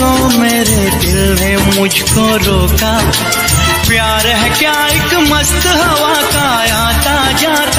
को मेरे दिल ने मुझको रोका। प्यार है क्या एक मस्त हवा का आता जाता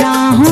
राहों